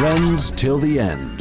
Friends till the end.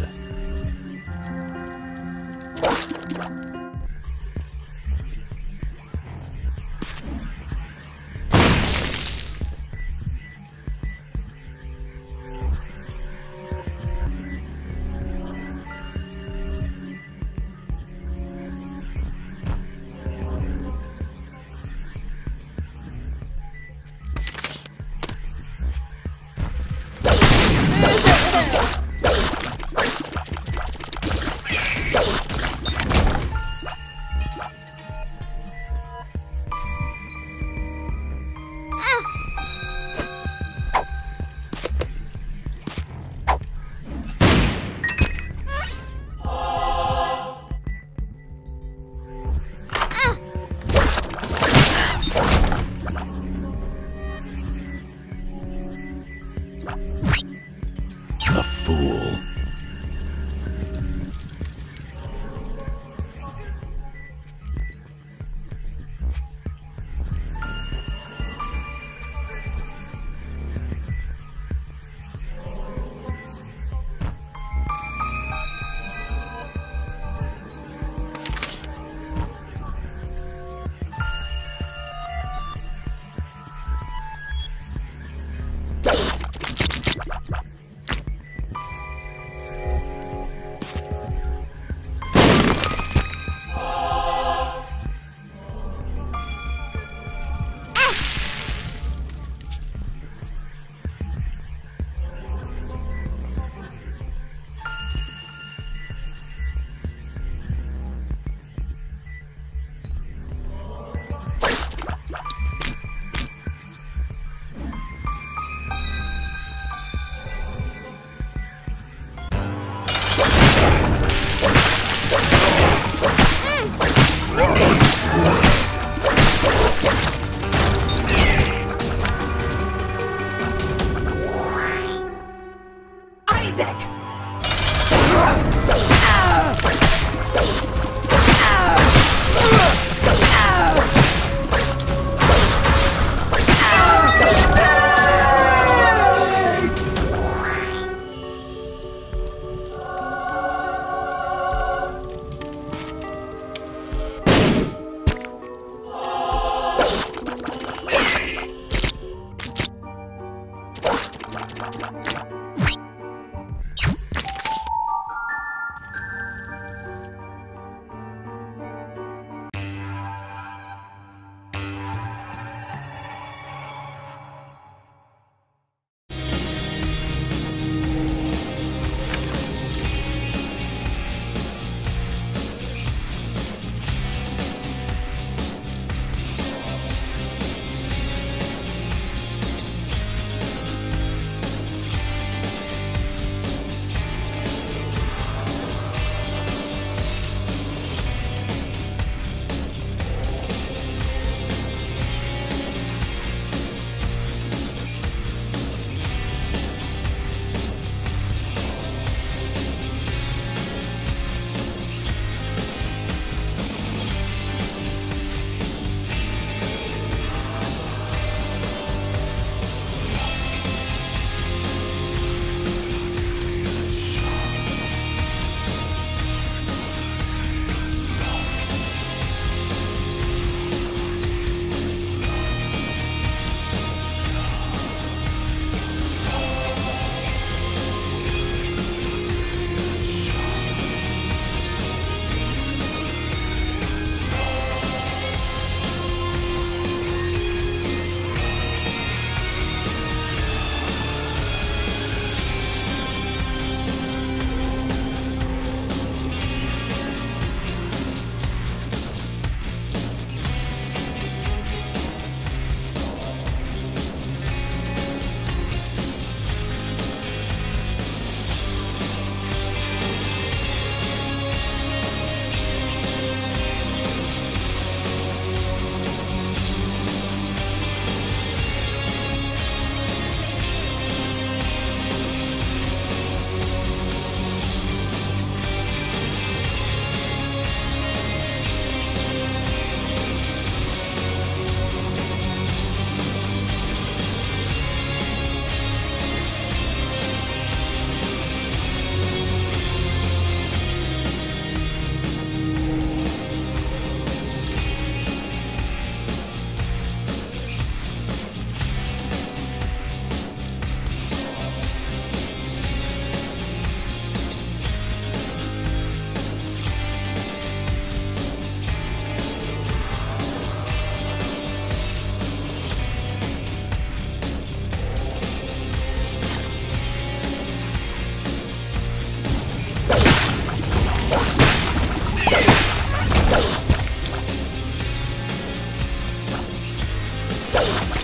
Let's go!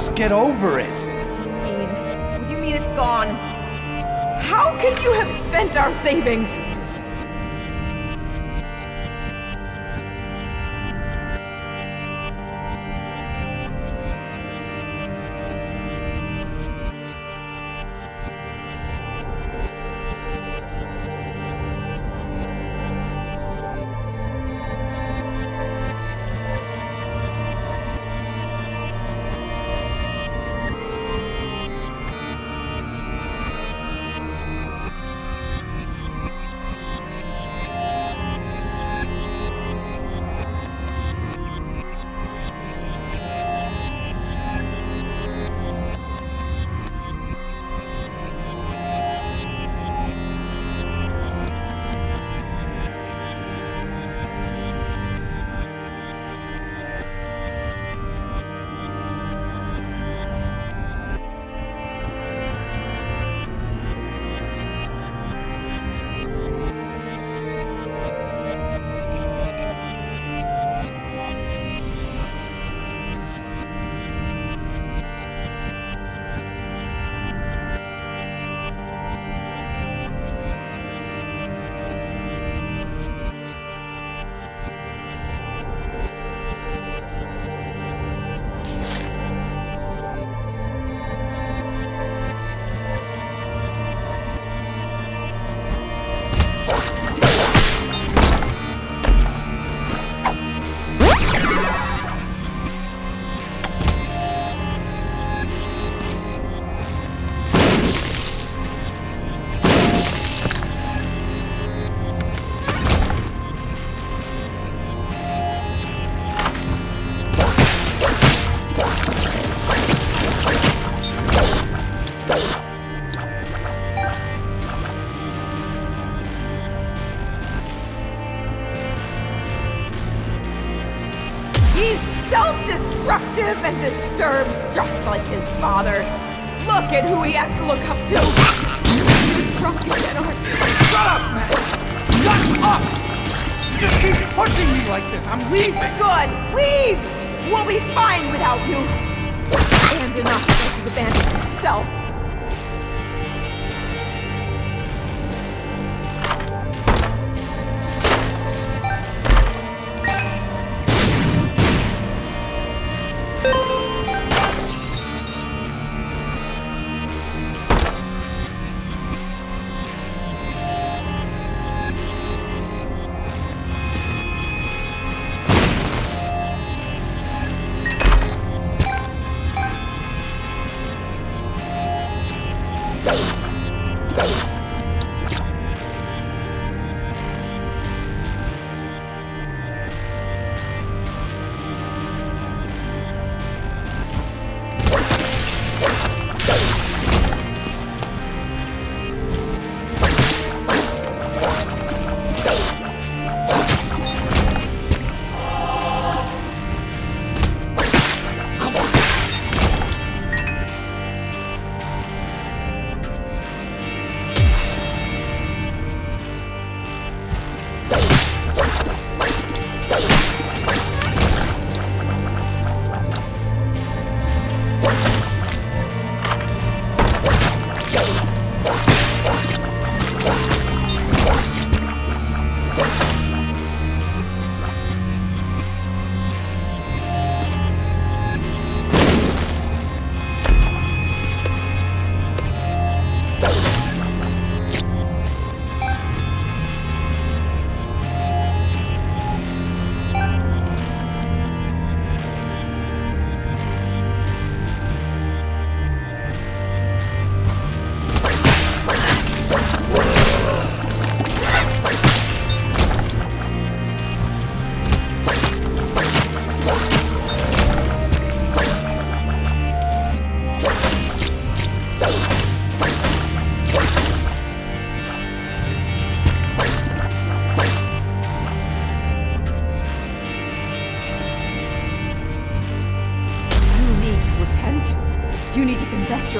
Just get over it. What do you mean? What do you mean it's gone? How can you have spent our savings?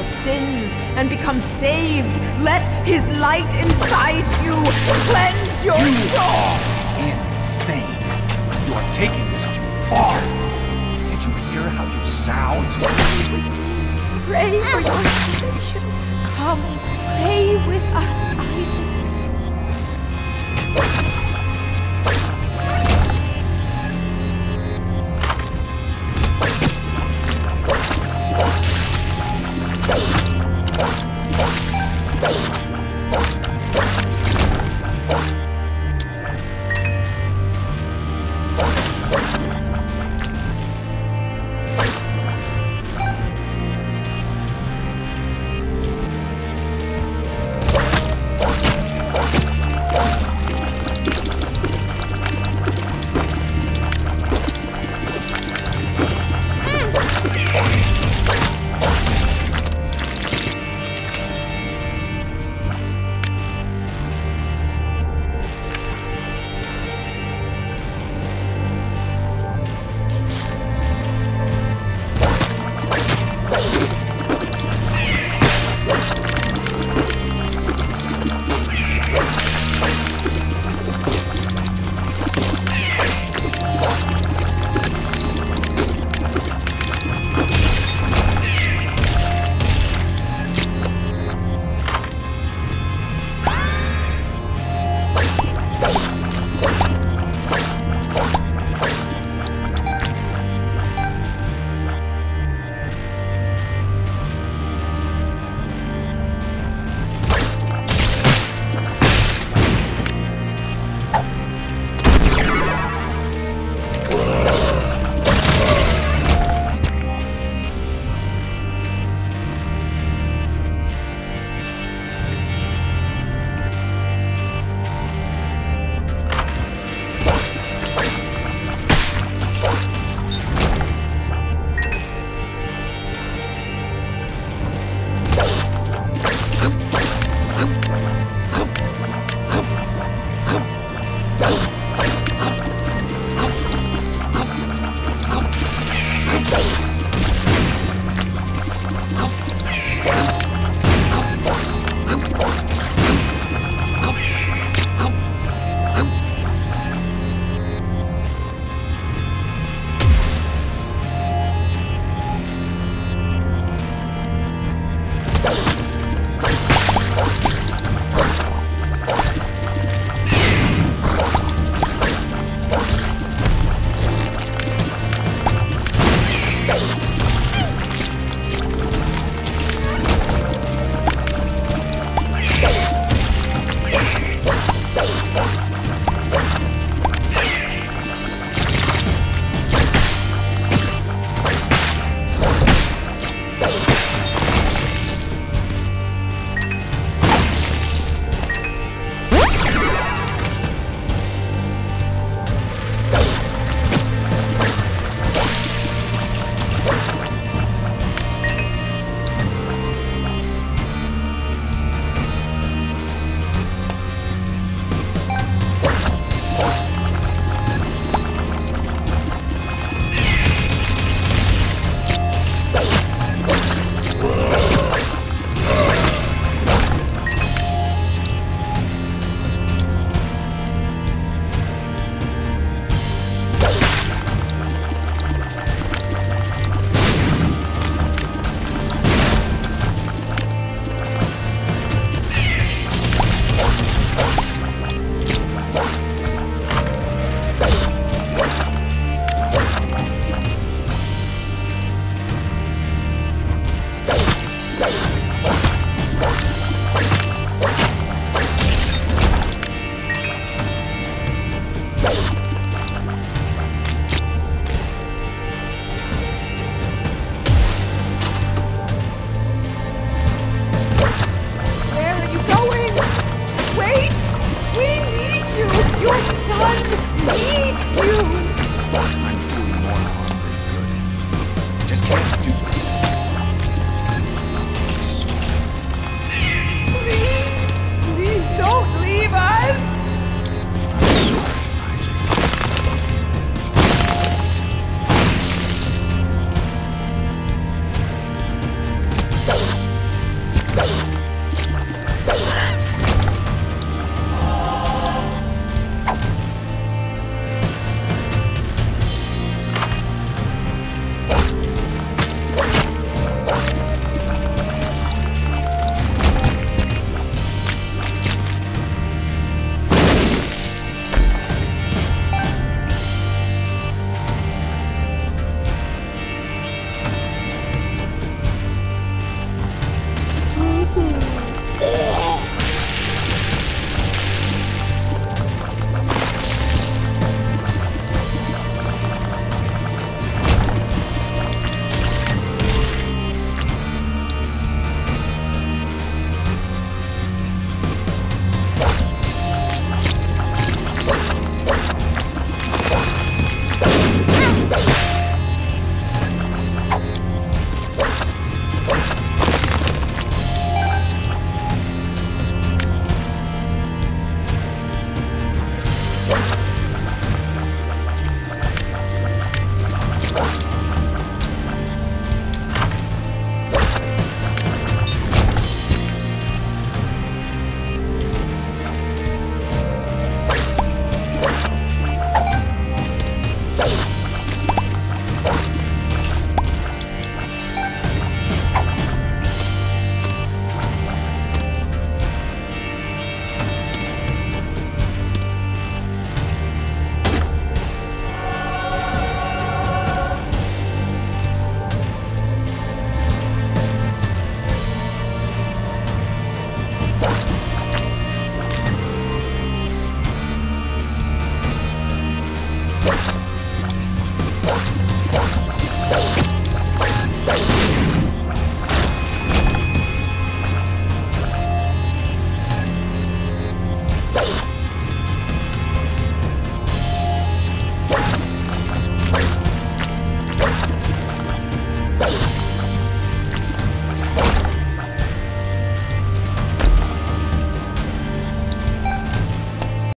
your sins and become saved. Let his light inside you cleanse your you soul. Insane. You are taking this too far. Can't you hear how you sound? Pray for your salvation. Come, pray with us, Isaac.